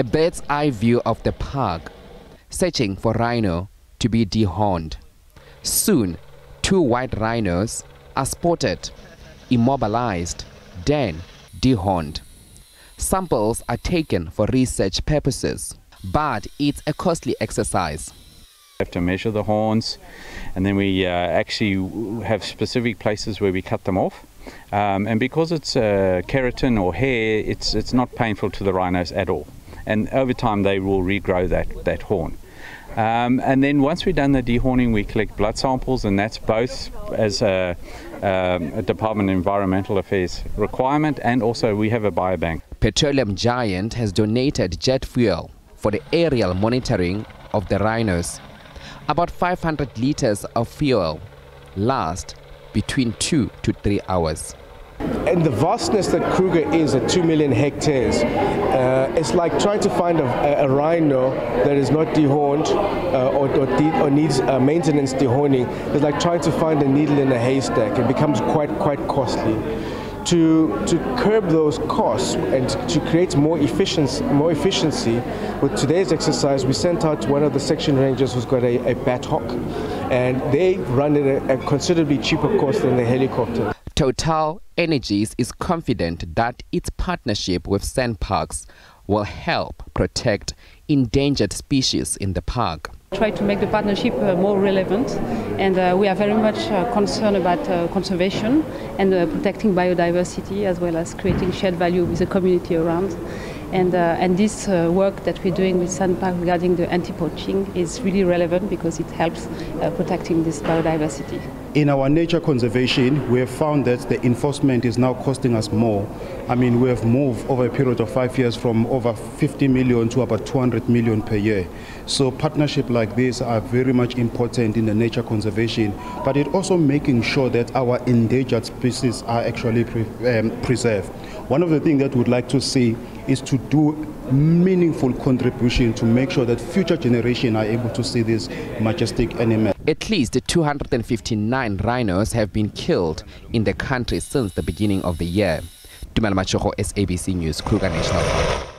A bird's eye view of the park, searching for rhino to be dehorned. Soon, two white rhinos are spotted, immobilized, then dehorned. Samples are taken for research purposes, but it's a costly exercise. Have to measure the horns and then we uh, actually have specific places where we cut them off. Um, and because it's uh, keratin or hair, it's, it's not painful to the rhinos at all. And over time, they will regrow that, that horn. Um, and then once we've done the dehorning, we collect blood samples, and that's both as a, um, a Department of Environmental Affairs requirement, and also we have a biobank. Petroleum Giant has donated jet fuel for the aerial monitoring of the rhinos. About 500 liters of fuel last between two to three hours. And the vastness that Kruger is at 2 million hectares, uh, it's like trying to find a, a, rhino that is not dehorned uh, or, or, de or, needs uh, maintenance dehorning. It's like trying to find a needle in a haystack. It becomes quite, quite costly. To, to curb those costs and to create more efficiency, more efficiency, with today's exercise, we sent out one of the section rangers who's got a, a Bathawk, and they run at a, a considerably cheaper cost than the helicopter. Total Energies is confident that its partnership with SANParks will help protect endangered species in the park. Try to make the partnership uh, more relevant, and uh, we are very much uh, concerned about uh, conservation and uh, protecting biodiversity as well as creating shared value with the community around. And, uh, and this uh, work that we're doing with SANPark regarding the anti-poaching is really relevant because it helps uh, protecting this biodiversity. In our nature conservation, we have found that the enforcement is now costing us more. I mean, we have moved over a period of five years from over 50 million to about 200 million per year. So partnership like this are very much important in the nature conservation, but it also making sure that our endangered species are actually pre um, preserved. One of the things that we'd like to see is to do meaningful contribution to make sure that future generations are able to see this majestic animal. At least 259 rhinos have been killed in the country since the beginning of the year. Dumela Machogo, SABC News, Kruger National Park.